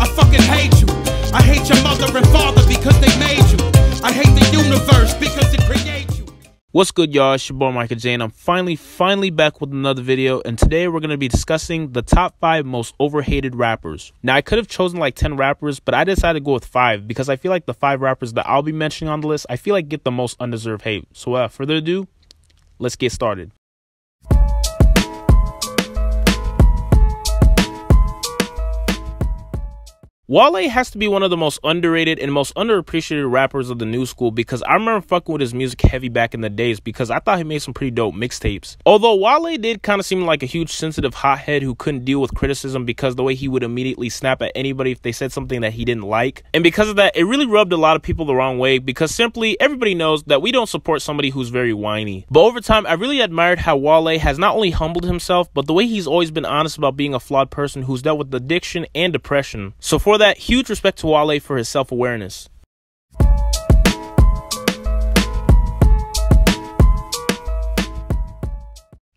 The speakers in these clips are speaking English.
I fucking hate you. I hate your mother and father because they made you. I hate the universe because it created you. What's good, y'all? It's your boy Mycah J. I'm finally, finally back with another video. And today we're to be discussing the top five most overhated rappers. Now, I could have chosen like 10 rappers, but I decided to go with five because I feel like the five rappers that I'll be mentioning on the list, I feel like get the most undeserved hate. So, without further ado, let's get started. Wale has to be one of the most underrated and most underappreciated rappers of the new school because I remember fucking with his music heavy back in the days because I thought he made some pretty dope mixtapes. Although Wale did kind of seem like a huge sensitive hothead who couldn't deal with criticism because the way he would immediately snap at anybody if they said something that he didn't like. And because of that, it really rubbed a lot of people the wrong way because simply everybody knows that we don't support somebody who's very whiny. But over time, I really admired how Wale has not only humbled himself, but the way he's always been honest about being a flawed person who's dealt with addiction and depression. So for that, huge respect to Wale for his self awareness.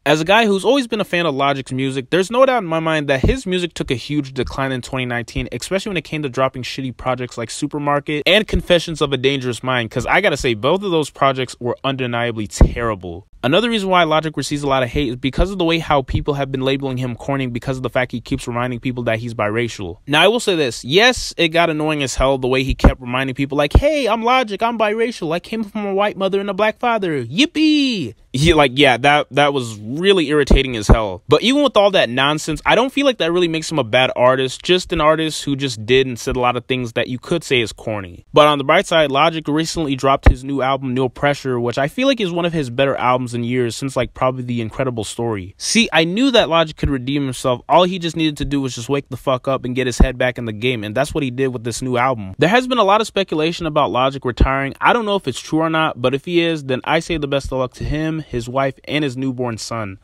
As a guy who's always been a fan of Logic's music, there's no doubt in my mind that his music took a huge decline in 2019, especially when it came to dropping shitty projects like Supermarket and Confessions of a Dangerous Mind, because I gotta say, both of those projects were undeniably terrible. Another reason why Logic receives a lot of hate is because of the way how people have been labeling him corny because of the fact he keeps reminding people that he's biracial. Now, I will say this. Yes, it got annoying as hell the way he kept reminding people like, hey, I'm Logic, I'm biracial, I came from a white mother and a black father. Yippee! Like, yeah, that, that was really irritating as hell. But even with all that nonsense, I don't feel like that really makes him a bad artist, just an artist who just did and said a lot of things that you could say is corny. But on the bright side, Logic recently dropped his new album, No Pressure, which I feel like is one of his better albums in years since like probably the incredible story. See, I knew that Logic could redeem himself. All he just needed to do was just wake the fuck up and get his head back in the game, and that's what he did with this new album. There has been a lot of speculation about Logic retiring. I don't know if it's true or not, but if he is, then I say the best of luck to him, his wife, and his newborn son.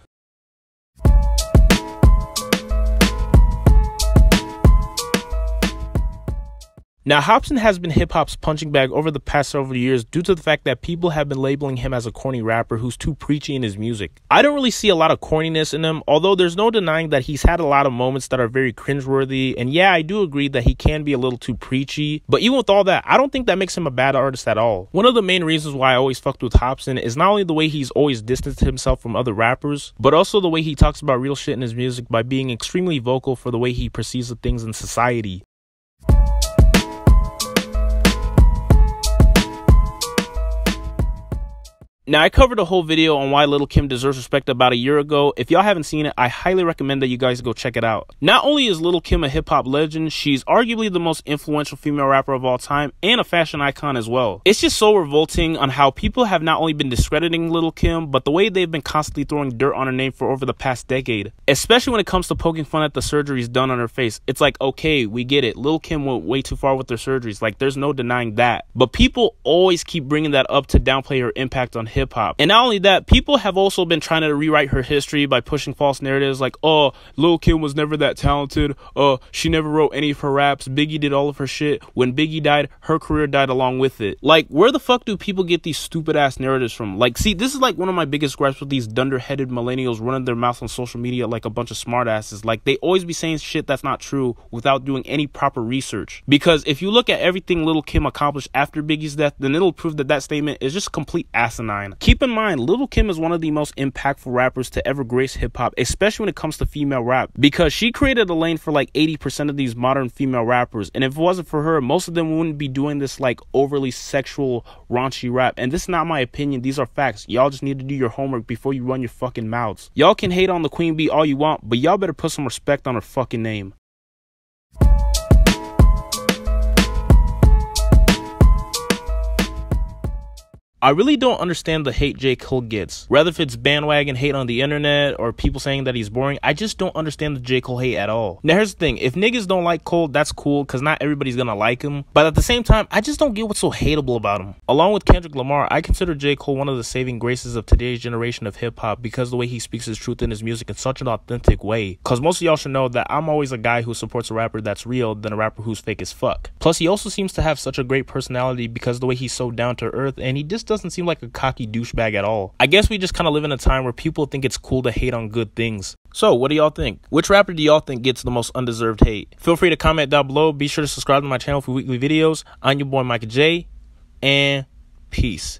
Now, Hopsin has been hip hop's punching bag over the past several years due to the fact that people have been labeling him as a corny rapper who's too preachy in his music. I don't really see a lot of corniness in him, although there's no denying that he's had a lot of moments that are very cringeworthy. And yeah, I do agree that he can be a little too preachy, but even with all that, I don't think that makes him a bad artist at all. One of the main reasons why I always fucked with Hopsin is not only the way he's always distanced himself from other rappers, but also the way he talks about real shit in his music by being extremely vocal for the way he perceives the things in society. Now, I covered a whole video on why Little Kim deserves respect about a year ago. If y'all haven't seen it, I highly recommend that you guys go check it out. Not only is Little Kim a hip hop legend, she's arguably the most influential female rapper of all time and a fashion icon as well. It's just so revolting on how people have not only been discrediting Little Kim, but the way they've been constantly throwing dirt on her name for over the past decade. Especially when it comes to poking fun at the surgeries done on her face. It's like, okay, we get it. Little Kim went way too far with her surgeries. Like, there's no denying that. But people always keep bringing that up to downplay her impact on hip hip hop. And not only that, people have also been trying to rewrite her history by pushing false narratives like, oh, Lil Kim was never that talented. Uh, she never wrote any of her raps. Biggie did all of her shit. When Biggie died, her career died along with it. Like, where the fuck do people get these stupid ass narratives from? Like, see, this is like one of my biggest gripes with these dunderheaded millennials running their mouths on social media like a bunch of smartasses. Like, they always be saying shit that's not true without doing any proper research. Because if you look at everything Lil Kim accomplished after Biggie's death, then it'll prove that that statement is just complete asinine. Keep in mind, Little Kim is one of the most impactful rappers to ever grace hip hop, especially when it comes to female rap, because she created a lane for like 80% of these modern female rappers. And if it wasn't for her, most of them wouldn't be doing this like overly sexual, raunchy rap. And this is not my opinion, these are facts. Y'all just need to do your homework before you run your fucking mouths. Y'all can hate on the Queen Bee all you want, but y'all better put some respect on her fucking name. I really don't understand the hate J. Cole gets. Whether if it's bandwagon hate on the internet or people saying that he's boring, I just don't understand the J. Cole hate at all. Now, here's the thing if niggas don't like Cole, that's cool because not everybody's gonna like him. But at the same time, I just don't get what's so hateable about him. Along with Kendrick Lamar, I consider J. Cole one of the saving graces of today's generation of hip hop because the way he speaks his truth in his music in such an authentic way. Because most of y'all should know that I'm always a guy who supports a rapper that's real than a rapper who's fake as fuck. Plus, he also seems to have such a great personality because the way he's so down to earth and he just doesn't seem like a cocky douchebag at all. I guess we just kind of live in a time where people think it's cool to hate on good things. So, what do y'all think? Which rapper do y'all think gets the most undeserved hate? Feel free to comment down below. Be sure to subscribe to my channel for weekly videos. I'm your boy Mycah J, and peace.